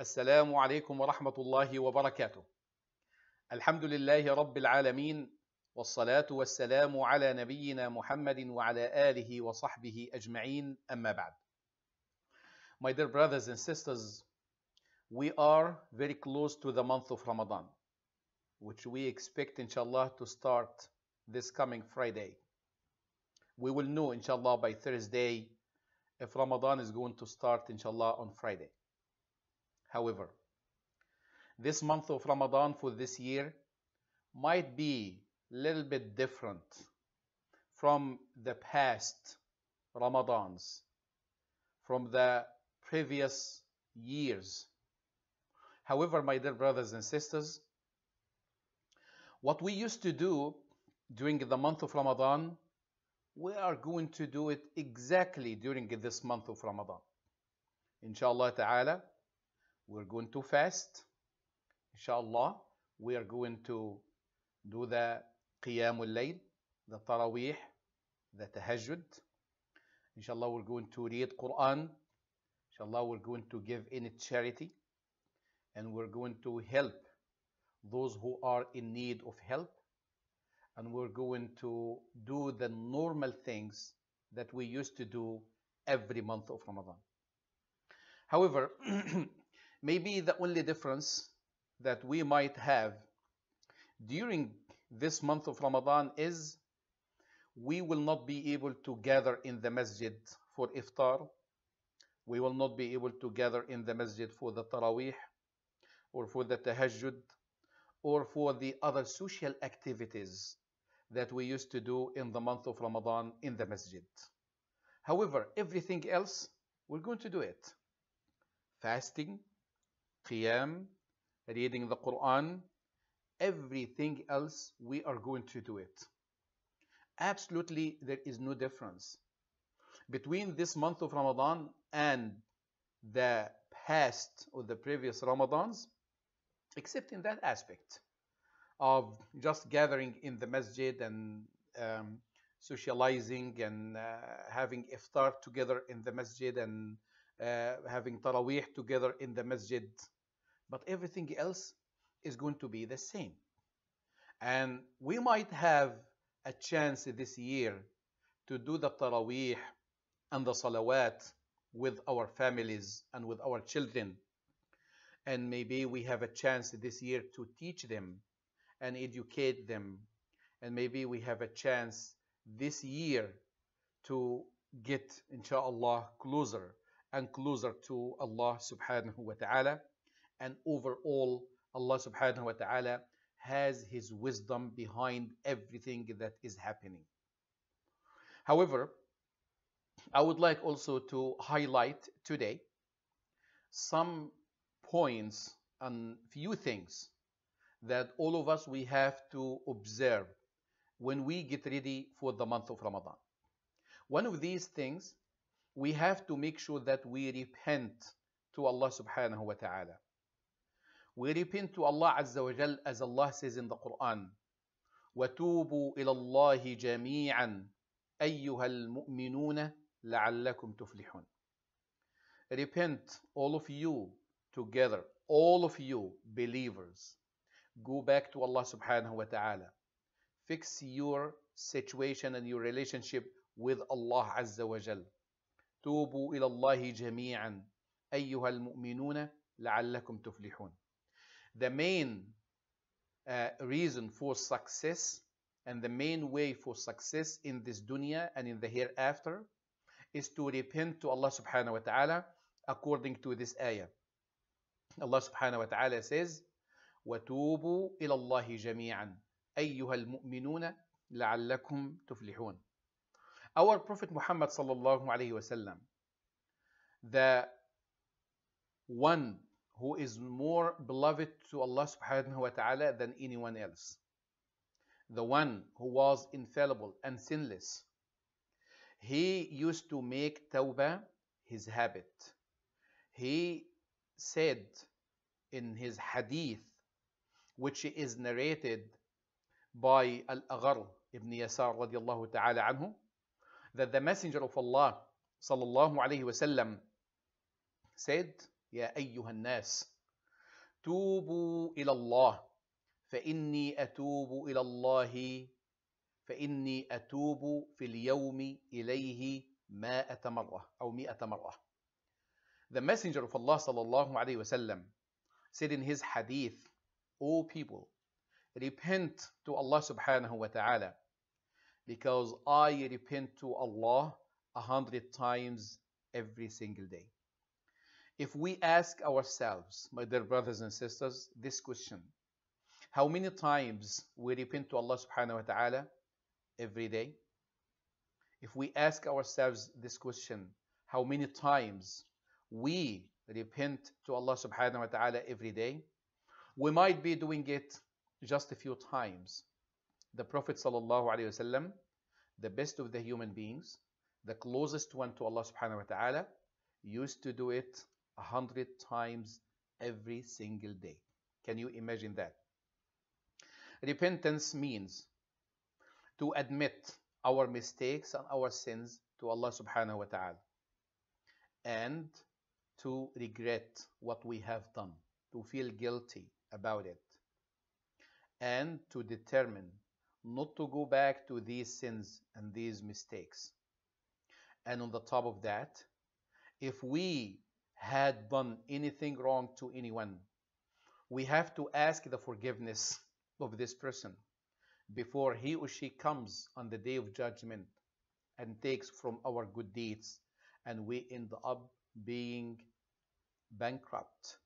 السلام عليكم ورحمة الله وبركاته. الحمد لله رب العالمين والصلاة والسلام على نبينا محمد وعلى آله وصحبه أجمعين أما بعد. My dear brothers and sisters, we are very close to the month of Ramadan, which we expect inshallah to start this coming Friday. We will know inshallah by Thursday if Ramadan is going to start inshallah on Friday. However, this month of Ramadan for this year might be a little bit different from the past Ramadans, from the previous years. However, my dear brothers and sisters, what we used to do during the month of Ramadan, we are going to do it exactly during this month of Ramadan. Inshallah ta'ala, we're going to fast. Inshallah, we are going to do the Qiyamul Layl, the Taraweeh, the Tahajjud. Inshallah, we're going to read Quran. Inshallah, we're going to give in charity. And we're going to help those who are in need of help. And we're going to do the normal things that we used to do every month of Ramadan. However, maybe the only difference that we might have during this month of Ramadan is we will not be able to gather in the masjid for iftar. We will not be able to gather in the masjid for the taraweeh or for the tahajjud or for the other social activities that we used to do in the month of Ramadan in the masjid. However, everything else, we're going to do it. Fasting, qiyam, reading the Quran, everything else, we are going to do it. Absolutely, there is no difference between this month of Ramadan and the past or the previous Ramadans, except in that aspect of just gathering in the masjid and um, socializing and uh, having iftar together in the masjid and uh, having taraweeh together in the masjid. But everything else is going to be the same. And we might have a chance this year to do the taraweeh and the salawat with our families and with our children. And maybe we have a chance this year to teach them and educate them. And maybe we have a chance this year to get, inshallah, closer and closer to Allah subhanahu wa ta'ala. And overall, Allah subhanahu wa ta'ala has His wisdom behind everything that is happening. However, I would like also to highlight today some points and few things that all of us we have to observe when we get ready for the month of Ramadan. One of these things, we have to make sure that we repent to Allah subhanahu wa ta'ala. We repent to Allah Azza wa Jal as Allah says in the Quran, وَتُوبُوا إِلَى اللَّهِ جَمِيعًا أَيُّهَا الْمُؤْمِنُونَ لَعَلَّكُمْ تُفْلِحُونَ Repent, all of you together, all of you believers, go back to Allah subhanahu wa ta'ala. Fix your situation and your relationship with Allah Azza wa Jal. توبوا إلى الله جميعا أيها المؤمنون لعلكم تفلحون. The main uh, reason for success and the main way for success in this dunya and in the hereafter is to repent to Allah subhanahu wa ta'ala according to this ayah. Allah subhanahu wa ta'ala says, وتوبوا إلى الله جميعا أيها المؤمنون لعلكم تفلحون. Our Prophet Muhammad sallallahu alayhi wasallam, the one who is more beloved to Allah subhanahu wa ta'ala than anyone else, the one who was infallible and sinless, he used to make tawbah his habit. He said in his hadith, which is narrated by Al-Aghar ibn Yasar radiallahu ta'ala anhu, that the Messenger of Allah sallallahu alayhi wasallam said, يا أيها الناس توبوا إلى الله فإني أتوب إلى الله فإني أتوب في اليوم إليه مائة مرة أو مئة مرة The messenger of Allah sallallahu alayhi wasallam said in his hadith, O people, repent to Allah subhanahu wa ta'ala because I repent to Allah a hundred times every single day. If we ask ourselves, my dear brothers and sisters, this question, how many times we repent to Allah subhanahu wa ta'ala every day? If we ask ourselves this question, how many times we repent to Allah subhanahu wa ta'ala every day, we might be doing it just a few times. The Prophet sallallahu alaihi wasallam, the best of the human beings, the closest one to Allah subhanahu wa ta'ala, used to do it a hundred times every single day. Can you imagine that? Repentance means to admit our mistakes and our sins to Allah subhanahu wa ta'ala and to regret what we have done, to feel guilty about it, and to determine not to go back to these sins and these mistakes. And on the top of that, if we had done anything wrong to anyone, we have to ask the forgiveness of this person before he or she comes on the day of judgment and takes from our good deeds and we end up being bankrupt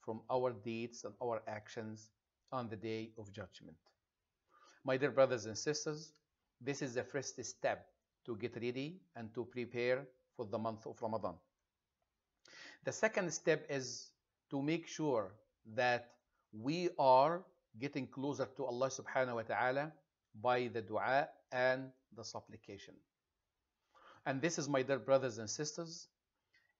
from our deeds and our actions on the day of judgment. My dear brothers and sisters, this is the first step to get ready and to prepare for the month of Ramadan. The second step is to make sure that we are getting closer to Allah subhanahu wa ta'ala by the dua and the supplication. And this is, my dear brothers and sisters,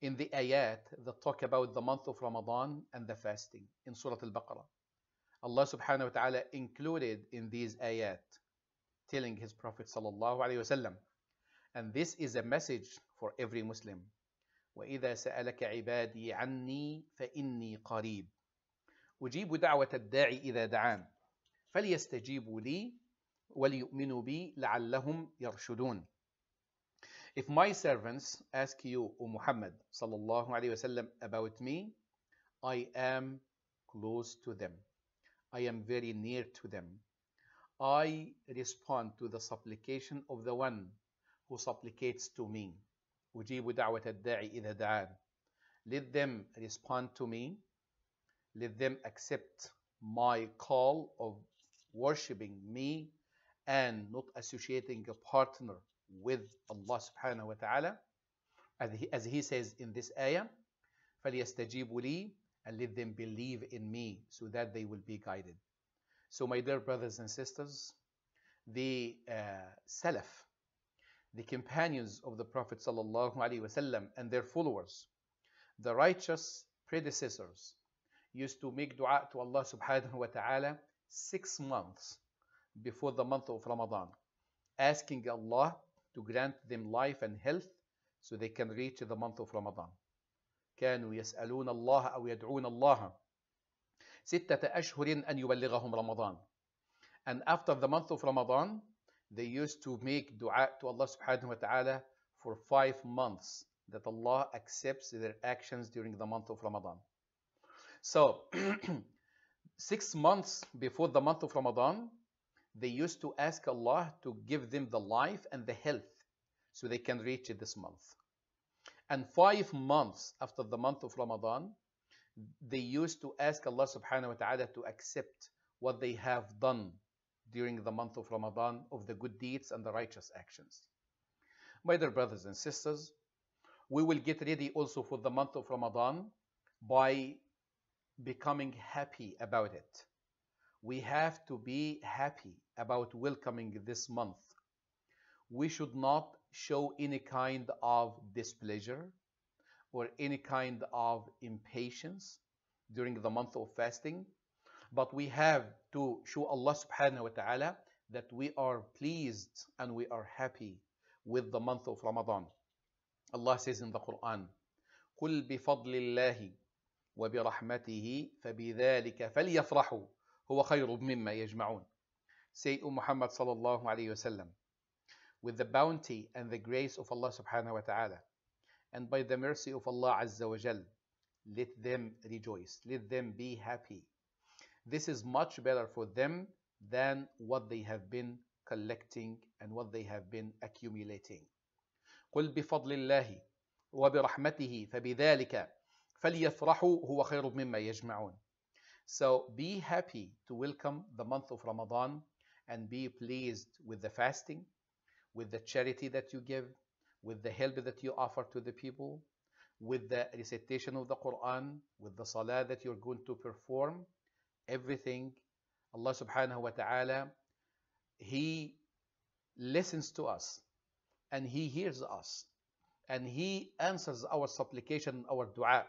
in the ayat that talk about the month of Ramadan and the fasting in Surah Al-Baqarah. Allah subhanahu wa ta'ala included in these ayat telling his Prophet sallallahu alayhi wasallam and this is a message for every Muslim وإذا سألك عبادي عني فإني قريب أجيب دعوة الداعي إذا دعان فليستجيبوا لي وليؤمنوا بي لعلهم يرشدون If my servants ask you, O Muhammad sallallahu alayhi wasallam, about me, I am close to them. I am very near to them. I respond to the supplication of the one who supplicates to me. أجيب دعوة الداعي إذا دعان. Let them respond to me. Let them accept my call of worshipping me and not associating a partner with Allah subhanahu wa ta'ala. As he says in this ayah, فَلْيَسْتَجِيبُوا لِي and let them believe in me so that they will be guided. So my dear brothers and sisters, the uh, Salaf, the companions of the Prophet sallallahu alaihi wasallam and their followers, the righteous predecessors, used to make dua to Allah subhanahu wa ta'ala six months before the month of Ramadan, asking Allah to grant them life and health so they can reach the month of Ramadan. كانوا يسألون الله أو يدعون الله ستة أشهر أن يبلغهم رمضان. And after the month of Ramadan, they used to make dua to Allah subhanahu wa ta'ala for five months that Allah accepts their actions during the month of Ramadan. So, six months before the month of Ramadan, they used to ask Allah to give them the life and the health so they can reach it this month. And five months after the month of Ramadan, they used to ask Allah subhanahu wa ta'ala to accept what they have done during the month of Ramadan of the good deeds and the righteous actions. My dear brothers and sisters, we will get ready also for the month of Ramadan by becoming happy about it. We have to be happy about welcoming this month. We should not show any kind of displeasure or any kind of impatience during the month of fasting, but we have to show Allah subhanahu wa ta'ala that we are pleased and we are happy with the month of Ramadan. Allah says in the Quran, قل بفضل الله وبرحمته فبذلك فليفرحوا هو خير مما يجمعون Say, O Muhammad sallallahu alayhi wasallam, with the bounty and the grace of Allah subhanahu wa ta'ala, and by the mercy of Allah azza wa jal, let them rejoice, let them be happy. This is much better for them than what they have been collecting and what they have been accumulating. قل بفضل الله وبرحمته فبذلك فليفرحوا هو خير مما يجمعون. So be happy to welcome the month of Ramadan and be pleased with the fasting, with the charity that you give, with the help that you offer to the people, with the recitation of the Quran, with the salah that you're going to perform, everything. Allah subhanahu wa ta'ala, He listens to us and He hears us and He answers our supplication, our dua,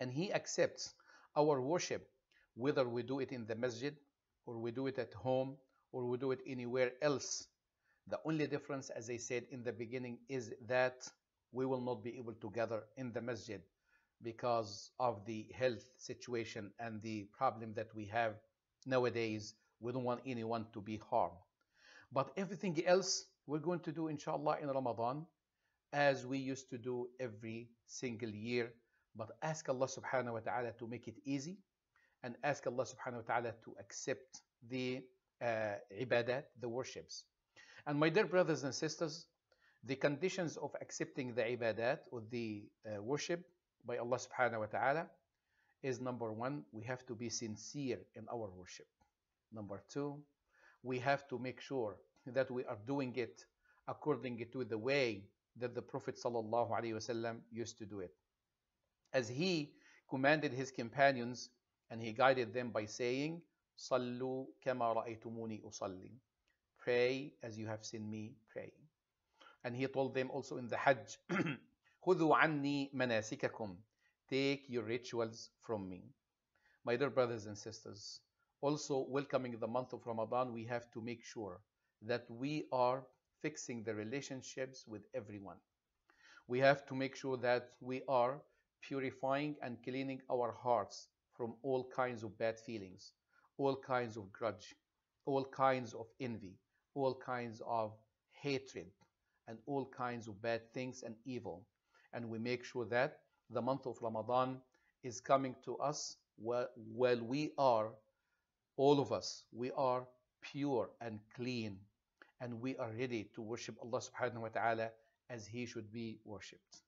and He accepts our worship, whether we do it in the masjid or we do it at home or we do it anywhere else. The only difference, as I said in the beginning, is that we will not be able to gather in the masjid because of the health situation and the problem that we have nowadays. We don't want anyone to be harmed. But everything else we're going to do, inshallah, in Ramadan, as we used to do every single year. But ask Allah subhanahu wa ta'ala to make it easy and ask Allah subhanahu wa ta'ala to accept the uh, ibadat, the worships. And my dear brothers and sisters, the conditions of accepting the ibadat or the uh, worship by Allah subhanahu wa ta'ala is number one, we have to be sincere in our worship. Number two, we have to make sure that we are doing it according to the way that the Prophet sallallahu alaihi wasallam used to do it. As he commanded his companions and he guided them by saying, Sallu kama ra'aytumuni usalli. Pray as you have seen me praying. And he told them also in the Hajj, خذوا عني مناسككم. Take your rituals from me. My dear brothers and sisters, also welcoming the month of Ramadan, we have to make sure that we are fixing the relationships with everyone. We have to make sure that we are purifying and cleaning our hearts from all kinds of bad feelings, all kinds of grudge, all kinds of envy, all kinds of hatred, and all kinds of bad things and evil. And we make sure that the month of Ramadan is coming to us while, we are, all of us, we are pure and clean and we are ready to worship Allah subhanahu wa ta'ala as He should be worshipped.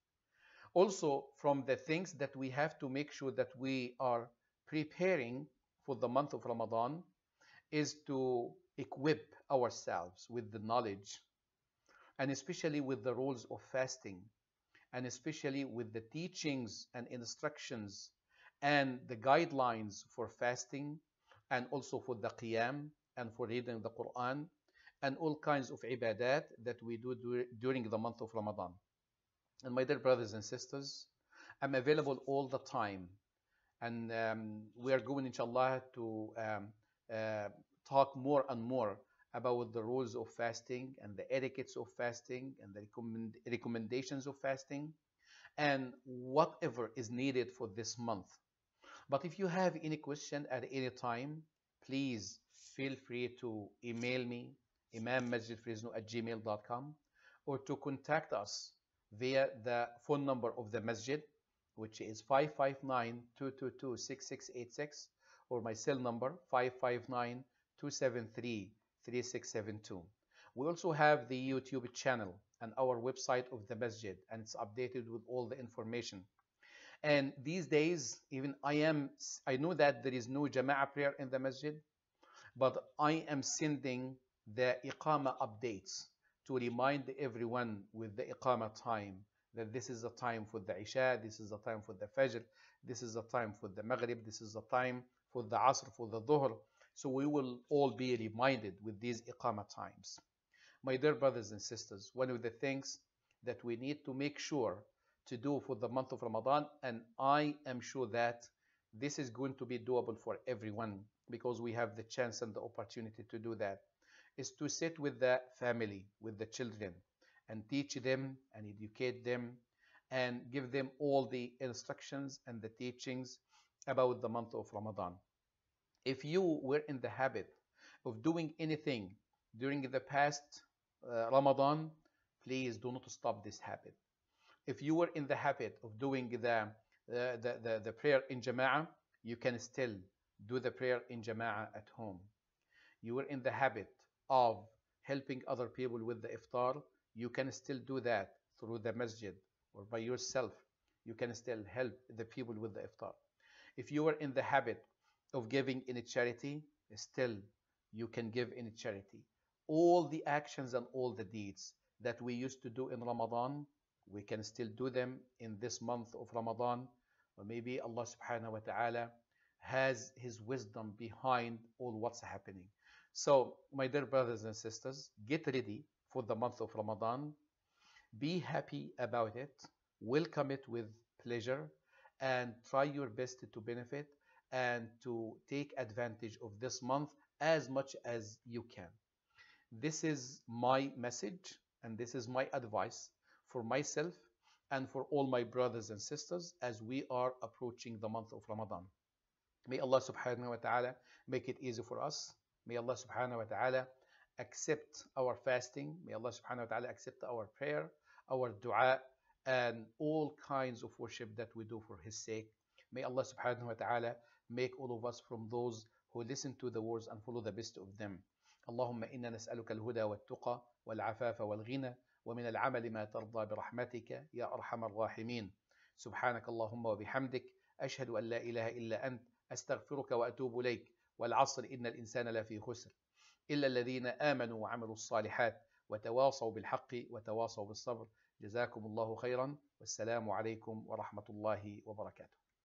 Also, from the things that we have to make sure that we are preparing for the month of Ramadan is to equip ourselves with the knowledge and especially with the rules of fasting and especially with the teachings and instructions and the guidelines for fasting and also for the qiyam and for reading the Quran and all kinds of ibadat that we do during the month of Ramadan. And my dear brothers and sisters, I'm available all the time. And um, we are going, inshallah, to um, uh, talk more and more about the rules of fasting and the etiquettes of fasting and the recommend recommendations of fasting and whatever is needed for this month. But if you have any question at any time, please feel free to email me imammasjidfresno at gmail.com or to contact us via the phone number of the masjid which is 559-222-6686 or my cell number 559-273-3672. We also have the YouTube channel and our website of the masjid and it's updated with all the information. And these days, even I am, I know that there is no Jama'ah prayer in the masjid, but I am sending the Iqama updates to remind everyone with the Iqama time that this is the time for the Isha, this is the time for the Fajr, this is the time for the Maghrib, this is the time for the Asr, for the Dhuhr. So we will all be reminded with these Iqama times. My dear brothers and sisters, one of the things that we need to make sure to do for the month of Ramadan, and I am sure that this is going to be doable for everyone because we have the chance and the opportunity to do that, is to sit with the family, with the children, and teach them and educate them and give them all the instructions and the teachings about the month of Ramadan. If you were in the habit of doing anything during the past uh, Ramadan, please do not stop this habit. If you were in the habit of doing the, the, the, the, the prayer in Jama'ah, you can still do the prayer in Jama'ah at home. You were in the habit of helping other people with the iftar, you can still do that through the masjid or by yourself. You can still help the people with the iftar. If you were in the habit of giving in a charity, still you can give in a charity. All the actions and all the deeds that we used to do in Ramadan, we can still do them in this month of Ramadan. Or maybe Allah subhanahu wa ta'ala has His wisdom behind all what's happening. So, my dear brothers and sisters, get ready for the month of Ramadan. Be happy about it. Welcome it with pleasure and try your best to benefit and to take advantage of this month as much as you can. This is my message and this is my advice for myself and for all my brothers and sisters as we are approaching the month of Ramadan. May Allah subhanahu wa ta'ala make it easy for us. May Allah subhanahu wa ta'ala accept our fasting. May Allah subhanahu wa ta'ala accept our prayer, our dua, and all kinds of worship that we do for His sake. May Allah subhanahu wa ta'ala make all of us from those who listen to the words and follow the best of them. اللهم إنا نسألك الهدى والتقى والعفاف والغنى ومن العمل ما ترضى برحمتك يا أرحم الراحمين سبحانك اللهم وبحمدك أشهد أن لا إله إلا أنت أستغفرك وأتوب إليك والعصر إن الإنسان لفي خسر إلا الذين آمنوا وعملوا الصالحات وتواصوا بالحق وتواصوا بالصبر جزاكم الله خيرا والسلام عليكم ورحمة الله وبركاته